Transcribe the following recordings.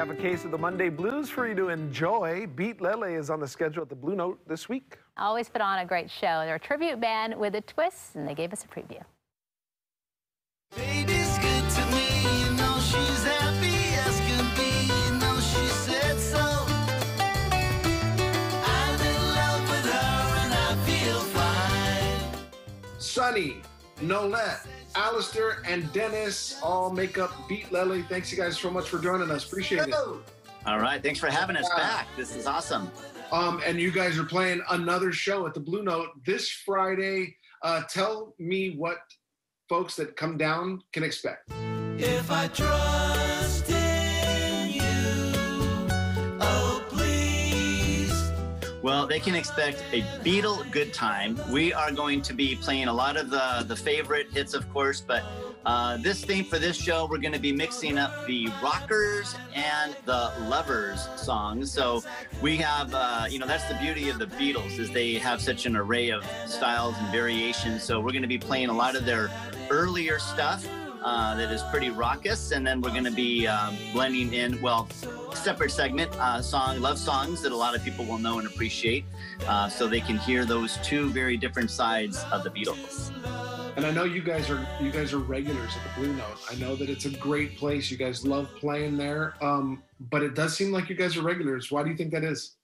Have a case of the Monday blues for you to enjoy. Beat Lele is on the schedule at the Blue Note this week. Always put on a great show. They're a tribute band with a twist, and they gave us a preview. Baby's good to me, you know she's happy as can be, you know she said so. I'm in love with her and I feel fine. Sonny, Nolette, Alistair, and Dennis all make up Beat Lele. Thanks you guys so much for joining us. Appreciate it. All right, thanks for having us back. This is awesome. Um, and you guys are playing another show at the Blue Note this Friday. Uh, tell me what folks that come down can expect. If I trust Well, they can expect a Beatle good time. We are going to be playing a lot of the, the favorite hits, of course, but uh, this theme for this show, we're going to be mixing up the rockers and the lovers songs. So we have, uh, you know, that's the beauty of the Beatles is they have such an array of styles and variations. So we're going to be playing a lot of their earlier stuff uh, that is pretty raucous, and then we're going to be um, blending in, well, separate segment uh, song, love songs that a lot of people will know and appreciate, uh, so they can hear those two very different sides of the Beatles. And I know you guys are you guys are regulars at the Blue Note. I know that it's a great place. You guys love playing there. Um, but it does seem like you guys are regulars. Why do you think that is?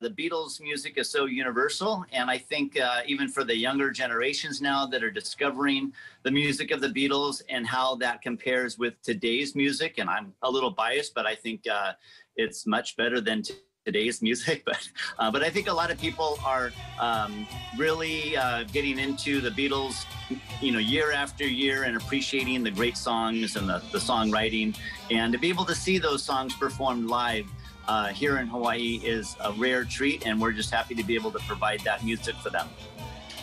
The Beatles music is so universal, and I think uh, even for the younger generations now that are discovering the music of the Beatles and how that compares with today's music, and I'm a little biased, but I think uh, it's much better than t- today's music. But uh, but I think a lot of people are um, really uh, getting into the Beatles, you know, year after year, and appreciating the great songs and the, the songwriting, and to be able to see those songs performed live uh, here in Hawaii is a rare treat, and we're just happy to be able to provide that music for them.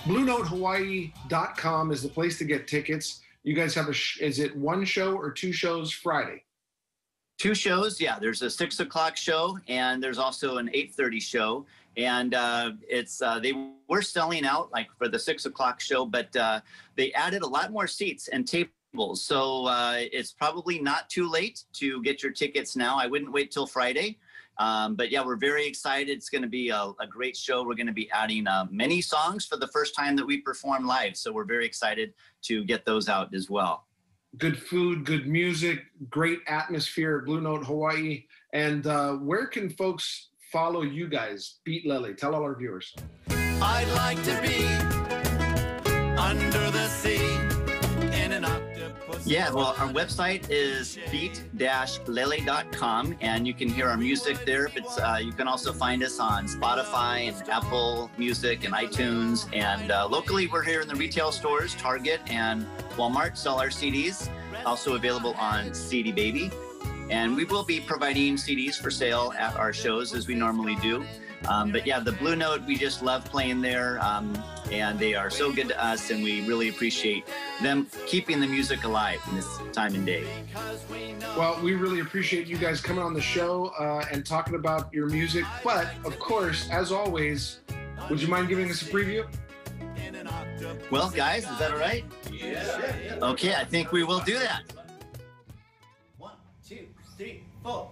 BlueNoteHawaii.com is the place to get tickets. You guys have a, sh- is it one show or two shows Friday? Two shows, yeah. There's a six o'clock show, and there's also an eight thirty show. And uh, it's uh, they were selling out like for the six o'clock show, but uh, they added a lot more seats and tables. So uh, it's probably not too late to get your tickets now. I wouldn't wait till Friday. Um, but yeah, we're very excited. It's going to be a, a, great show. We're going to be adding uh, many songs for the first time that we perform live. So we're very excited to get those out as well. Good food, good music, great atmosphere at Blue Note Hawaii. And uh, where can folks follow you guys? Beat Lele. Tell all our viewers. I'd like to be under the sea in an octopus. Yeah, well, our website is beat-lele.com, and you can hear our music there. But uh, you can also find us on Spotify and Apple Music and iTunes. And uh, locally, we're here in the retail stores, Target and Walmart sell our CDs. Also available on CD Baby. And we will be providing CDs for sale at our shows as we normally do. Um, but yeah, the Blue Note, we just love playing there, um, and they are so good to us, and we really appreciate them keeping the music alive in this time and day. Well, we really appreciate you guys coming on the show uh, and talking about your music. But of course, as always, would you mind giving us a preview? Well, guys, is that all right? Yeah. Okay, I think we will do that. One, two, three, four.